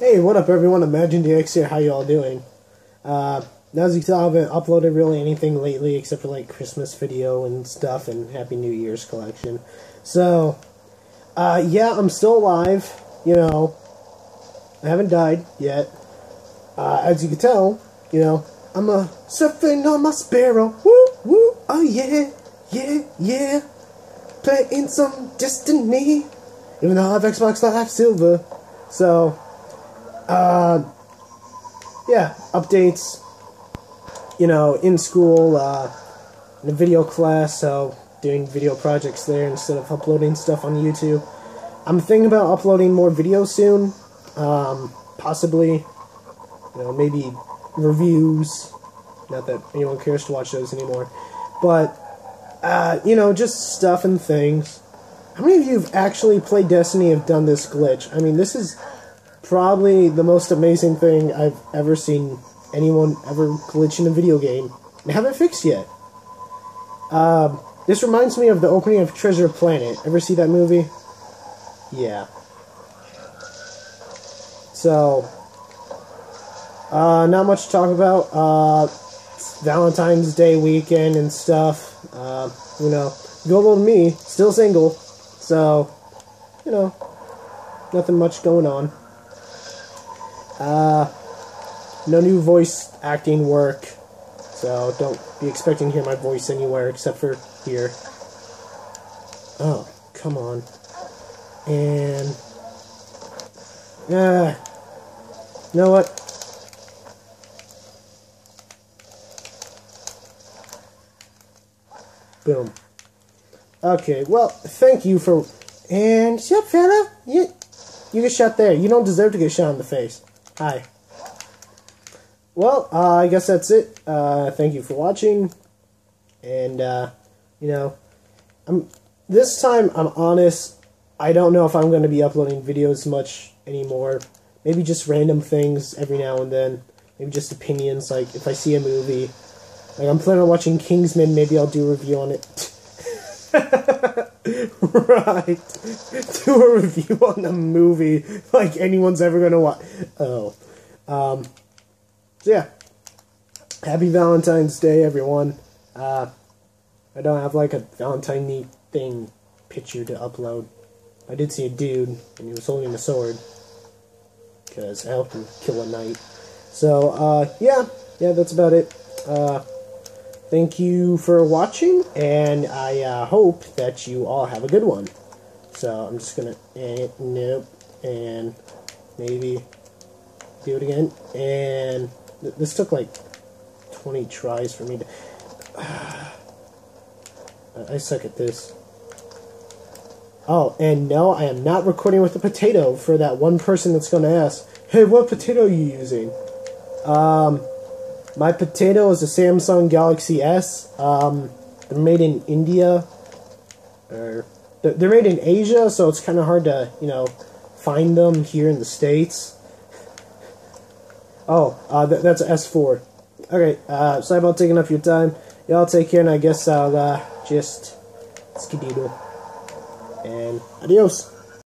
Hey, what up, everyone? Imagine DX here. How y'all doing? Uh, as you can tell, I haven't uploaded really anything lately except for like Christmas video and stuff and Happy New Year's collection. So, uh, yeah, I'm still alive. You know, I haven't died yet. Uh, as you can tell, you know, I'm a surfing on my sparrow. Woo, woo, oh yeah, yeah, yeah. Playing some Destiny. Even though I have Xbox Live Silver. So, uh, yeah, updates. You know, in school, uh, in a video class, so doing video projects there instead of uploading stuff on YouTube. I'm thinking about uploading more videos soon. Um, possibly, you know, maybe reviews. Not that anyone cares to watch those anymore. But, uh, you know, just stuff and things. How many of you have actually played Destiny have done this glitch? I mean, this is probably the most amazing thing I've ever seen anyone ever glitch in a video game. And haven't fixed yet. Um, this reminds me of the opening of Treasure Planet. Ever see that movie? Yeah. So, uh, not much to talk about. Uh, Valentine's Day weekend and stuff. Uh, you know, good old me, still single. So, you know, nothing much going on. Uh, no new voice acting work, so don't be expecting to hear my voice anywhere except for here. Oh, come on. And, uh, you know what? Boom. Okay, well, thank you for. And shut fella, you you get shot there. You don't deserve to get shot in the face. Hi. Well, uh, I guess that's it. Uh, thank you for watching, and uh, you know, I'm this time I'm honest. I don't know if I'm going to be uploading videos much anymore. Maybe just random things every now and then. Maybe just opinions, like if I see a movie. Like I'm planning on watching Kingsman. Maybe I'll do a review on it. right. Do a review on a movie like anyone's ever gonna watch. Oh. Um, so yeah. Happy Valentine's Day, everyone. Uh, I don't have like a Valentine thing picture to upload. I did see a dude, and he was holding a sword. Because I helped him kill a knight. So, uh, yeah. Yeah, that's about it. Uh, Thank you for watching, and I uh, hope that you all have a good one. So I'm just gonna eh, nope and maybe do it again. And th this took like 20 tries for me to. Uh, I suck at this. Oh, and no, I am not recording with a potato for that one person that's going to ask, hey, what potato are you using? Um, my potato is a Samsung Galaxy S. Um, they're made in India. Or they're made in Asia, so it's kind of hard to, you know, find them here in the States. Oh, uh, th that's S4. Okay, uh, sorry about taking up your time. Y'all take care, and I guess I'll uh, just skedaddle. And adios.